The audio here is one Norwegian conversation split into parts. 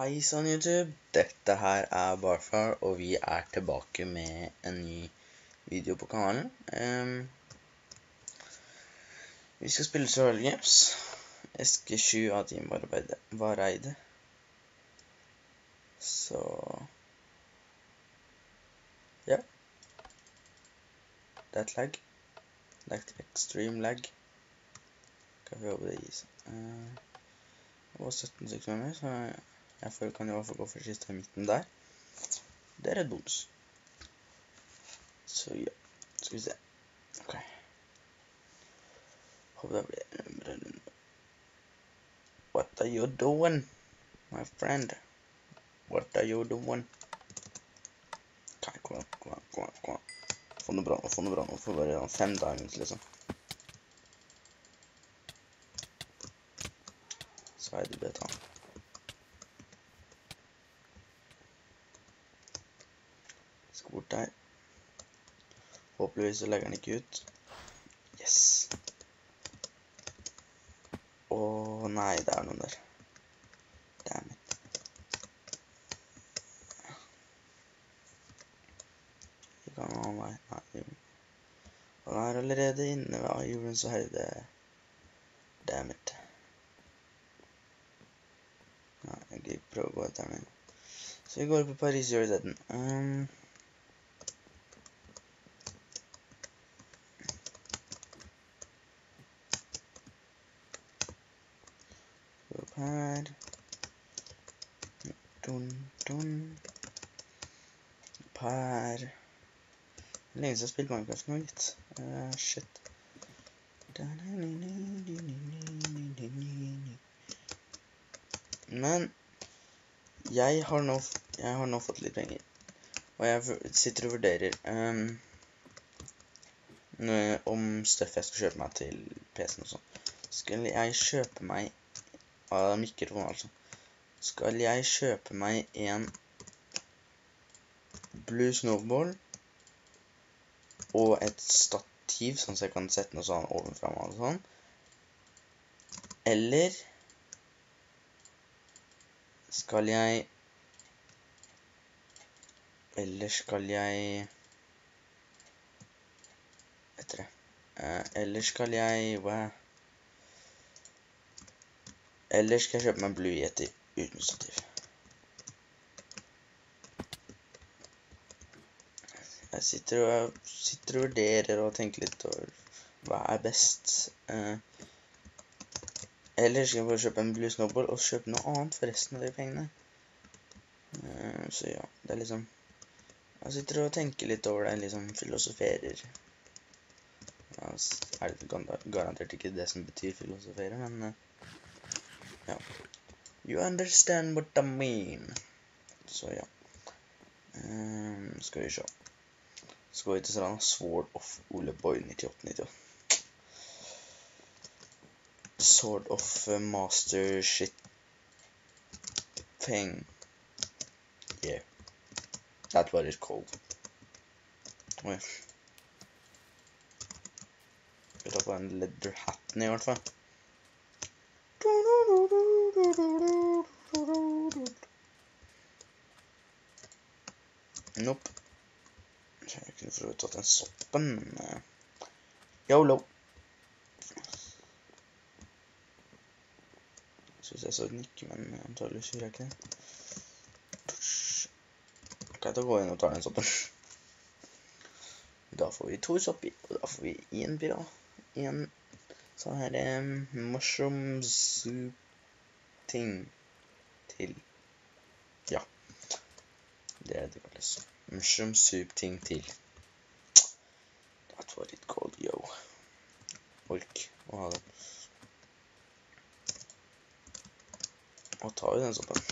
Hei sann, YouTube. Dette her er Barfar, og vi er tilbake med en ny video på kanalen. Um, vi skal spille Survival Games. Eske 7 av Team Vareide-. Så Ja. Det er et lag. Det er et extreme lag. Skal vi håpe det gis. Uh, det var 17 sekunder, så jeg føler kan i hvert fall gå for siste midten der. Det er bonus. Så ja, skal vi se. Ok. Håper det blir en bra runde. What are you doing, my friend? What are you doing? Kom an, kom an, kom an, kom an. Få noe bra få noe bra nå. Få bare fem diamonds, liksom. Så er det beta. Skal bort der. Håpeligvis så legger den ikke ut. Yes. Å nei, det er noen der. Damn it. Vi kan ha meg. Nei, jo. Han er allerede inne ved jorden, så er det Damn. Nei, jeg gidder ikke prøve å gå etter den. Så vi går på Paris gjør den. Um, her. Dun, dun. Per. Lenge siden jeg har spilt Minecraft nå, gitt. Shit. Men jeg har nå, jeg har nå fått litt penger. Og jeg sitter og vurderer um, om stuff jeg skal kjøpe meg til PC-en og sånn. Skulle jeg kjøpe meg av mikrofon, altså. Skal jeg kjøpe meg en Blue Snowball og et stativ, sånn at jeg kan sette noe sånn ovenfra og sånn. Eller skal jeg Eller skal jeg Vet dere. Eh, eller skal jeg Hva? Eller skal jeg kjøpe meg Blue Yeti uten stativ? Jeg sitter og, sitter og vurderer og tenker litt over hva er best. Eh, eller skal jeg bare kjøpe en Blue Snowball og kjøpe noe annet for resten av de pengene? Eh, så ja, det er liksom Jeg sitter og tenker litt over det, liksom filosoferer. Ja, er det garantert ikke det som betyr filosofere, men eh, ja. You understand what I mean. Så ja. Eh, skal vi se. Går vi til sånn Sword of Ole Boy 9898. Sword of uh, Master Shit Thing. Yeah. That's what it's called. Oi. Skal ta på den leather hatten i hvert fall. Nope. Jeg kunne for så vidt tatt en soppen. men, Yolo. Syns jeg så et nikk, men antakeligvis gjør jeg ikke det. Ok, da går vi inn og tar den soppen. Da får vi to sopper, og da får vi én bra. En sånn her um, mushroom soup-ting til. Ja. Det er det kalles. Mushroom soup-ting til. That's what it called, yo. Ork å ha det. Og tar vi den soppen.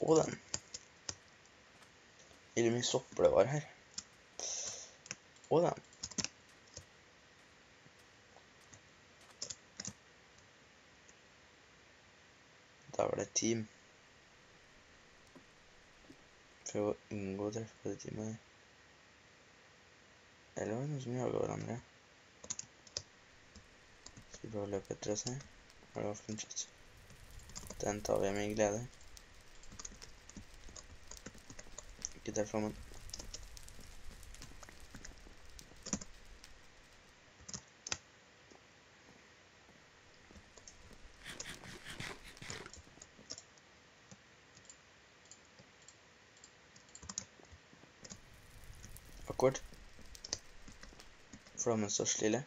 Og den. Eller mye sopper det var her. Og den. Da var det et team. Prøv å unngå å treffe på det teamet der. Eller var det noen som jaga hverandre? Skal vi prøve å løpe etter oss her? Har det en chat? Den tar vi med glede. Ikke derfor, flammen. Akkurat. Flammen står stille.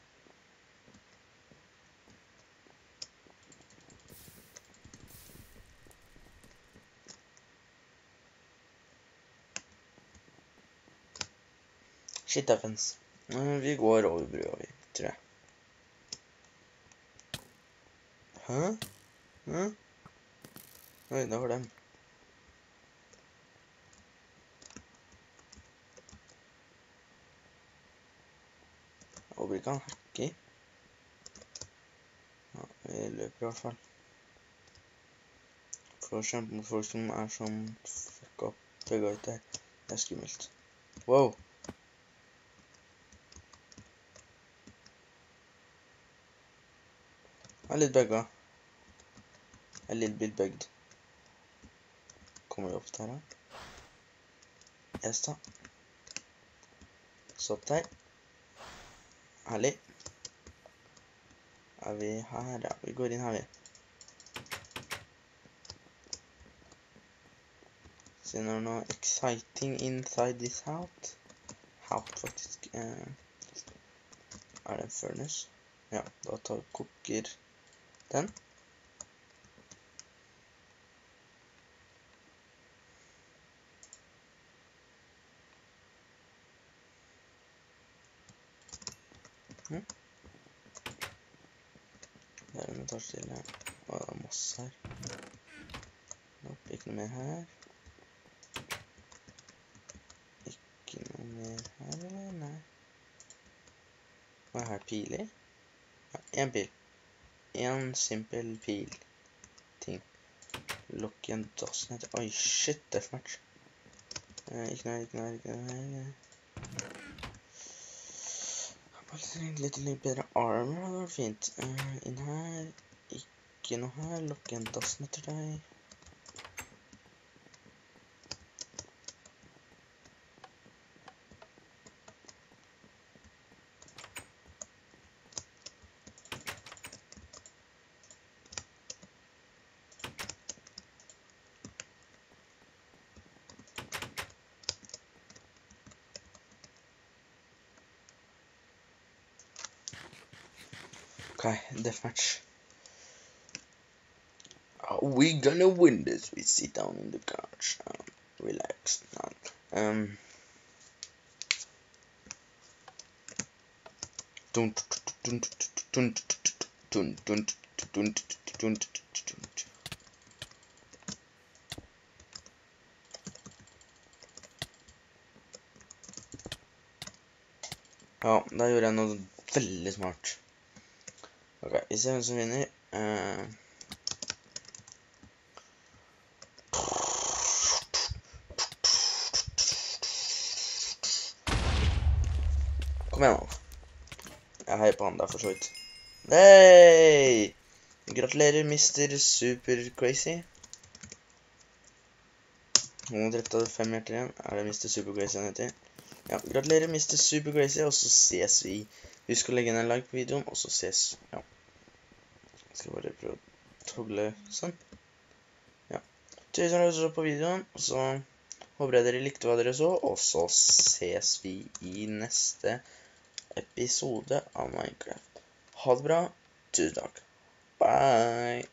Shit happens. Vi går over brua, vi, tror jeg. Hæ? Hæ? Oi, det var dem. Håper kan han hacker. Ja, vi løper i hvert fall. For å kjempe mot folk som er sånn fuck up, bugga ut der. Det er skummelt. Wow! Jeg er litt bugga. Jeg er litt bit bugged. Kommer vi opp der, da? Yes, da. Stopp der. Herlig. Er vi her? Ja, vi går inn her, vi. Se når noe exciting inside this house. House, faktisk. Er det en furnace? Ja, da tar vi koker den. Der er det tar stille. Å, det er masse her. Nope, ikke noe mer her. Ikke noe mer her, eller? Nei. Hva er her? Piler? Ja, en pil. En simpel pil. Ting. Lokk igjen dassen etter. Oi, shit, deathmatch. Eh, ikke noe, ikke noe, ikke noe. Litt, litt, litt bedre armor hadde vært fint. Uh, inn her. Ikke noe her. Lukk igjen dassen etter deg. Okay, deathmatch. Are we gonna win this? We sit down in the couch and relax. Um. Dun, dun, dun, dun, dun, dun, dun, Ok, vi ser hvem som vinner. Kom igjen, nå. Jeg heier på han der, for så vidt. Nei! Gratulerer, Mr. Super Crazy. Nå drepte jeg fem hjerter igjen. Er det Mr. Super Crazy han heter? Ja, gratulerer, Mr. Super Crazy, og så ses vi. Husk å legge ned en like på videoen, og så ses. Ja. Skal bare prøve å togle sånn. Ja. Tusen takk for at dere så på videoen, og så håper jeg dere likte hva dere så, og så ses vi i neste episode av Minecraft. Ha det bra. Tusen takk. Bye.